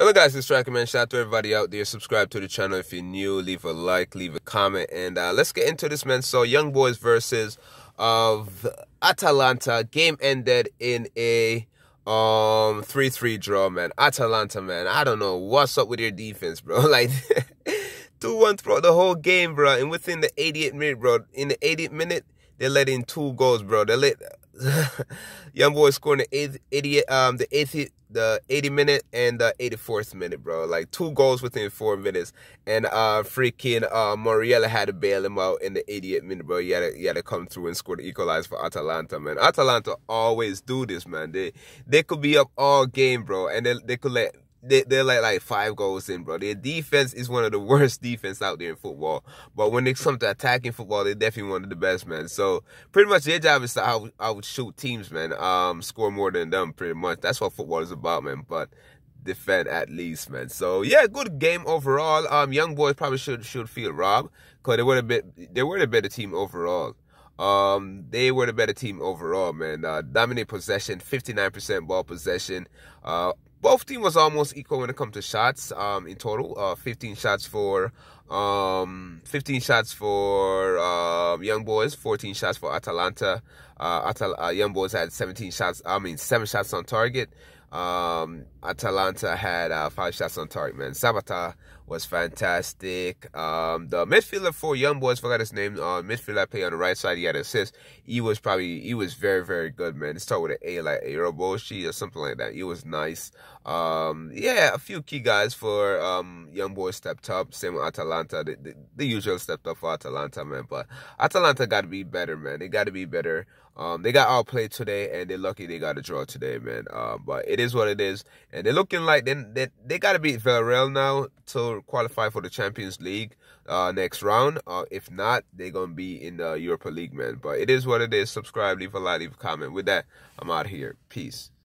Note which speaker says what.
Speaker 1: Hello guys, it's Striker Man. Shout out to everybody out there. Subscribe to the channel if you're new. Leave a like, leave a comment, and uh, let's get into this, man. So, Young Boys versus of Atalanta. Game ended in a um 3-3 draw, man. Atalanta, man. I don't know what's up with your defense, bro. Like 2-1 throughout the whole game, bro. And within the 88th minute, bro. In the 80th minute, they let in two goals, bro. They let Young boys scoring the eighth, 80, um, the 80, the 80 minute and the 84th minute, bro. Like two goals within four minutes. And uh, freaking uh, Muriel had to bail him out in the 88th minute, bro. He had to, he had to come through and score the equalizer for Atalanta, man. Atalanta always do this, man. They they could be up all game, bro, and they they could let they, they're like like five goals in, bro. Their defense is one of the worst defense out there in football. But when it comes to attacking football, they're definitely one of the best, man. So pretty much their job is to out, out shoot teams, man. Um, score more than them, pretty much. That's what football is about, man. But defend at least, man. So yeah, good game overall. Um, young boys probably should should feel robbed because they were a bit they were a better team overall. Um, they were the better team overall, man. Uh, dominant possession, 59% ball possession. Uh, both team was almost equal when it comes to shots um, in total. Uh, 15 shots for um, 15 shots for uh, Young Boys, 14 shots for Atalanta. Uh, Atal uh, Young Boys had 17 shots, I mean, 7 shots on target. Um, Atalanta had uh, 5 shots on target, man. Zapata was fantastic. Um, the midfielder for Young Boys, forgot his name. Uh, midfielder play on the right side, he had assist. He was probably, he was very, very good, man. It started with an A, like Aeroboshi or something like that. He was nice. Um, yeah, a few key guys for um, Young Boys stepped up. Same with Atalanta. The, the, the usual stepped up for Atalanta, man. But Atalanta got to be better, man. They got to be better. Um, they got outplayed today, and they're lucky they got a draw today, man. Uh, but it is what it is, and they're looking like they they, they got to beat Villarreal now to qualify for the Champions League uh, next round. Uh, if not, they're gonna be in the Europa League, man. But it is what it is. Subscribe, leave a like, leave a comment. With that, I'm out here. Peace.